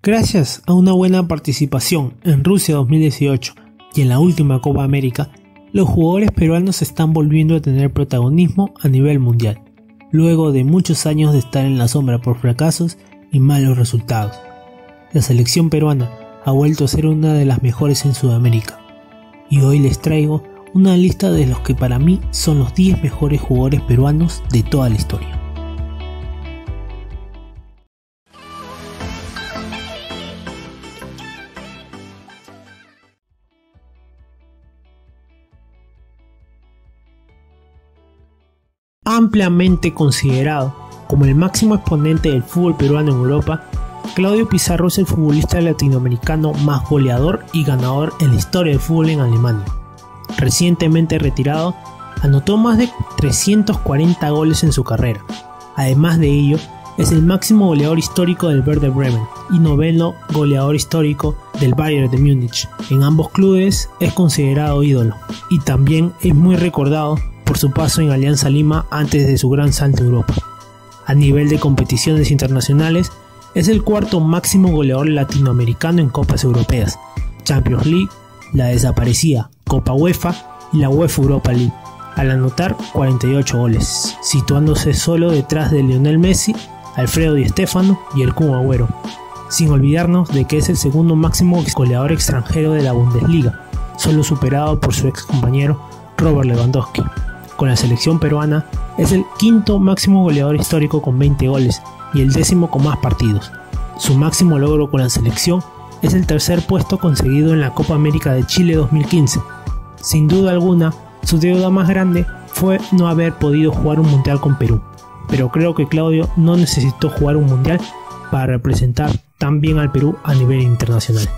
Gracias a una buena participación en Rusia 2018 y en la última Copa América, los jugadores peruanos están volviendo a tener protagonismo a nivel mundial, luego de muchos años de estar en la sombra por fracasos y malos resultados. La selección peruana ha vuelto a ser una de las mejores en Sudamérica, y hoy les traigo una lista de los que para mí son los 10 mejores jugadores peruanos de toda la historia. Ampliamente considerado como el máximo exponente del fútbol peruano en Europa, Claudio Pizarro es el futbolista latinoamericano más goleador y ganador en la historia del fútbol en Alemania. Recientemente retirado, anotó más de 340 goles en su carrera. Además de ello, es el máximo goleador histórico del Werder Bremen y noveno goleador histórico del Bayern de Múnich. En ambos clubes es considerado ídolo y también es muy recordado por su paso en Alianza Lima antes de su gran salto a Europa. A nivel de competiciones internacionales, es el cuarto máximo goleador latinoamericano en copas europeas, Champions League, la desaparecida Copa UEFA y la UEFA Europa League, al anotar 48 goles, situándose solo detrás de Lionel Messi, Alfredo Di Stéfano y el Kun Agüero, sin olvidarnos de que es el segundo máximo goleador extranjero de la Bundesliga, solo superado por su ex compañero Robert Lewandowski con la selección peruana, es el quinto máximo goleador histórico con 20 goles y el décimo con más partidos. Su máximo logro con la selección es el tercer puesto conseguido en la Copa América de Chile 2015. Sin duda alguna, su deuda más grande fue no haber podido jugar un mundial con Perú, pero creo que Claudio no necesitó jugar un mundial para representar tan bien al Perú a nivel internacional.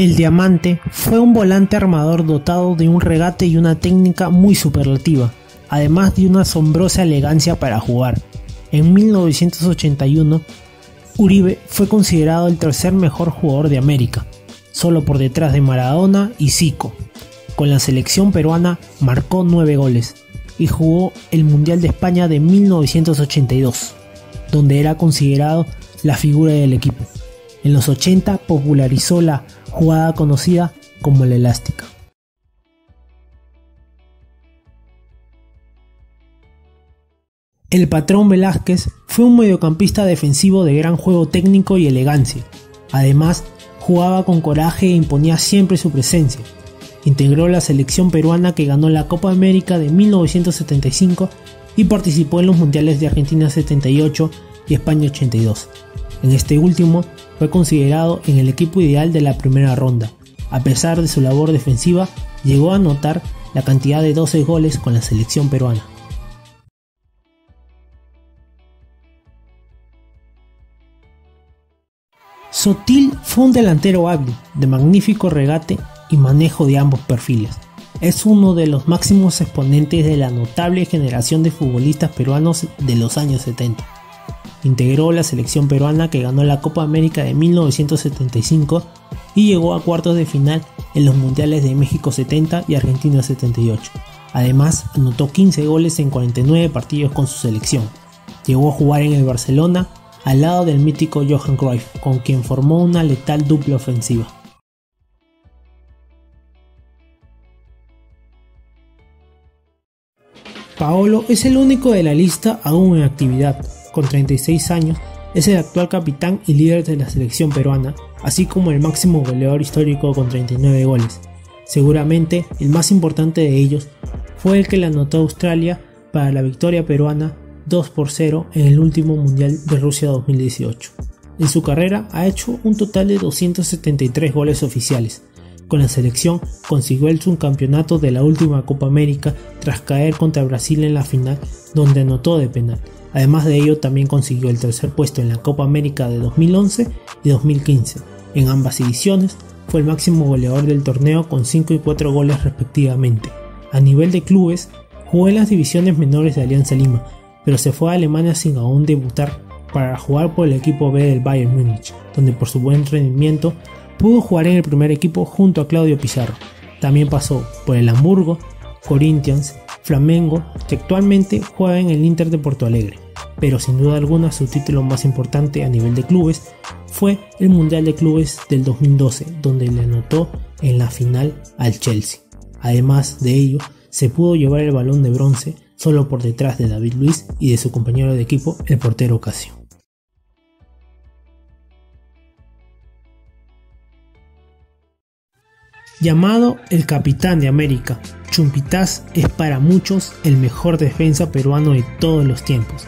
El Diamante fue un volante armador dotado de un regate y una técnica muy superlativa, además de una asombrosa elegancia para jugar. En 1981, Uribe fue considerado el tercer mejor jugador de América, solo por detrás de Maradona y Zico. Con la selección peruana marcó 9 goles y jugó el Mundial de España de 1982, donde era considerado la figura del equipo. En los 80 popularizó la jugada conocida como la elástica. El patrón Velázquez fue un mediocampista defensivo de gran juego técnico y elegancia. Además, jugaba con coraje e imponía siempre su presencia. Integró la selección peruana que ganó la Copa América de 1975 y participó en los Mundiales de Argentina 78 y España 82. En este último fue considerado en el equipo ideal de la primera ronda. A pesar de su labor defensiva, llegó a anotar la cantidad de 12 goles con la selección peruana. Sotil fue un delantero hábil, de magnífico regate y manejo de ambos perfiles. Es uno de los máximos exponentes de la notable generación de futbolistas peruanos de los años 70 integró la selección peruana que ganó la Copa América de 1975 y llegó a cuartos de final en los Mundiales de México 70 y Argentina 78. Además, anotó 15 goles en 49 partidos con su selección. Llegó a jugar en el Barcelona al lado del mítico Johan Cruyff, con quien formó una letal dupla ofensiva. Paolo es el único de la lista aún en actividad, con 36 años, es el actual capitán y líder de la selección peruana, así como el máximo goleador histórico con 39 goles. Seguramente el más importante de ellos fue el que le anotó a Australia para la victoria peruana 2 por 0 en el último Mundial de Rusia 2018. En su carrera ha hecho un total de 273 goles oficiales. Con la selección consiguió el subcampeonato de la última Copa América tras caer contra Brasil en la final donde anotó de penal. Además de ello, también consiguió el tercer puesto en la Copa América de 2011 y 2015. En ambas ediciones fue el máximo goleador del torneo con 5 y 4 goles respectivamente. A nivel de clubes, jugó en las divisiones menores de Alianza Lima, pero se fue a Alemania sin aún debutar para jugar por el equipo B del Bayern Múnich, donde por su buen rendimiento pudo jugar en el primer equipo junto a Claudio Pizarro. También pasó por el Hamburgo, Corinthians, Flamengo, que actualmente juega en el Inter de Porto Alegre, pero sin duda alguna su título más importante a nivel de clubes fue el Mundial de Clubes del 2012, donde le anotó en la final al Chelsea. Además de ello, se pudo llevar el balón de bronce solo por detrás de David Luiz y de su compañero de equipo, el portero Casio. Llamado el capitán de América, Chumpitaz es para muchos el mejor defensa peruano de todos los tiempos.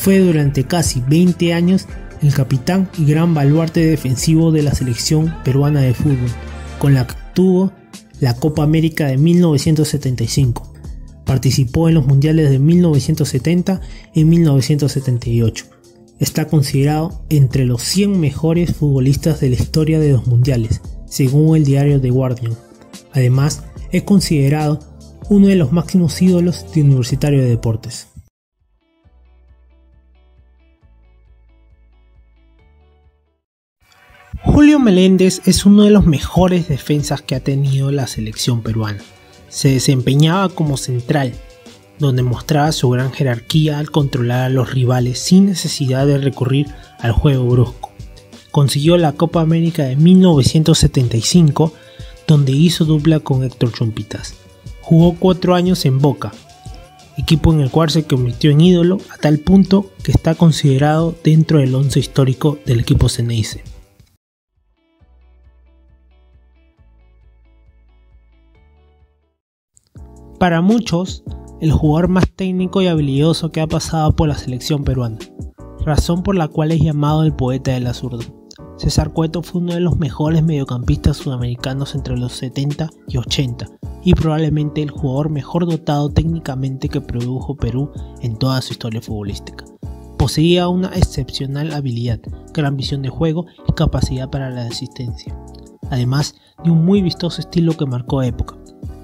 Fue durante casi 20 años el capitán y gran baluarte defensivo de la selección peruana de fútbol, con la que tuvo la Copa América de 1975. Participó en los mundiales de 1970 y 1978. Está considerado entre los 100 mejores futbolistas de la historia de los mundiales, según el diario The Guardian. Además, es considerado uno de los máximos ídolos de Universitario de Deportes. Julio Meléndez es uno de los mejores defensas que ha tenido la selección peruana. Se desempeñaba como central, donde mostraba su gran jerarquía al controlar a los rivales sin necesidad de recurrir al juego brusco. Consiguió la Copa América de 1975, donde hizo dupla con Héctor Chumpitas. Jugó cuatro años en Boca, equipo en el cual se convirtió en ídolo a tal punto que está considerado dentro del once histórico del equipo Ceneice. Para muchos, el jugador más técnico y habilidoso que ha pasado por la selección peruana, razón por la cual es llamado el poeta del azurdo. César Cueto fue uno de los mejores mediocampistas sudamericanos entre los 70 y 80 y probablemente el jugador mejor dotado técnicamente que produjo Perú en toda su historia futbolística. Poseía una excepcional habilidad, gran visión de juego y capacidad para la asistencia, además de un muy vistoso estilo que marcó época.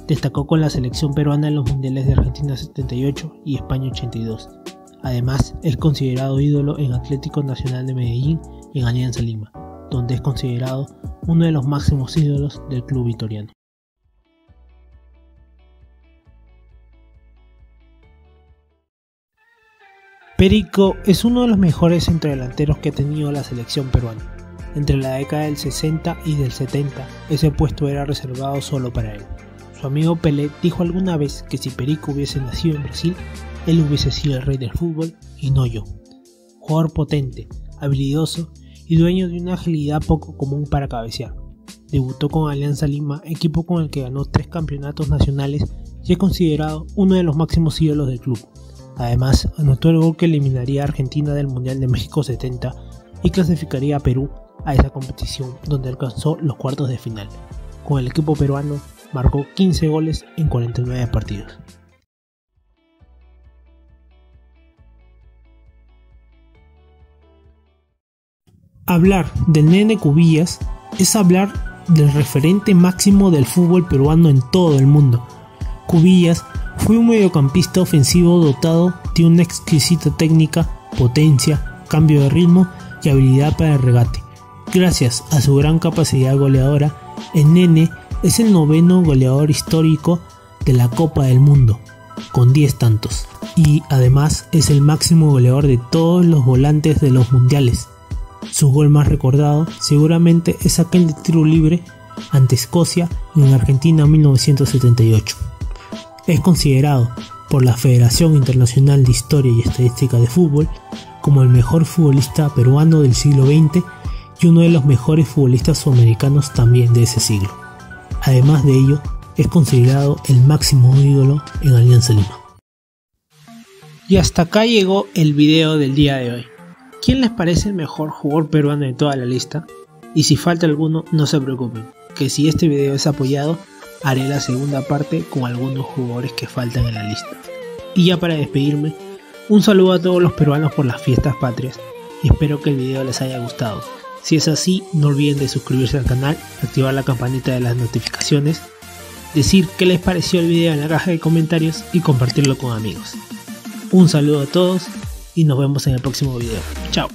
Destacó con la selección peruana en los mundiales de Argentina 78 y España 82. Además, es considerado ídolo en Atlético Nacional de Medellín y en Alianza Lima, donde es considerado uno de los máximos ídolos del club vitoriano. Perico es uno de los mejores centrodelanteros que ha tenido la selección peruana. Entre la década del 60 y del 70, ese puesto era reservado solo para él. Su amigo Pelé dijo alguna vez que si Perico hubiese nacido en Brasil, él hubiese sido el rey del fútbol y no yo. Jugador potente, habilidoso y dueño de una agilidad poco común para cabecear. Debutó con Alianza Lima, equipo con el que ganó tres campeonatos nacionales y es considerado uno de los máximos ídolos del club. Además, anotó el gol que eliminaría a Argentina del Mundial de México 70 y clasificaría a Perú a esa competición donde alcanzó los cuartos de final. Con el equipo peruano marcó 15 goles en 49 partidos. Hablar del nene Cubillas es hablar del referente máximo del fútbol peruano en todo el mundo. Cubillas fue un mediocampista ofensivo dotado de una exquisita técnica, potencia, cambio de ritmo y habilidad para el regate. Gracias a su gran capacidad goleadora, el nene es el noveno goleador histórico de la Copa del Mundo, con 10 tantos, y además es el máximo goleador de todos los volantes de los mundiales. Su gol más recordado seguramente es aquel de tiro libre ante Escocia en Argentina 1978. Es considerado por la Federación Internacional de Historia y Estadística de Fútbol como el mejor futbolista peruano del siglo XX y uno de los mejores futbolistas sudamericanos también de ese siglo. Además de ello, es considerado el máximo ídolo en Alianza Lima. Y hasta acá llegó el video del día de hoy. ¿Quién les parece el mejor jugador peruano de toda la lista? Y si falta alguno, no se preocupen, que si este video es apoyado, haré la segunda parte con algunos jugadores que faltan en la lista. Y ya para despedirme, un saludo a todos los peruanos por las fiestas patrias y espero que el video les haya gustado. Si es así, no olviden de suscribirse al canal, activar la campanita de las notificaciones, decir qué les pareció el video en la caja de comentarios y compartirlo con amigos. Un saludo a todos y nos vemos en el próximo video. Chao.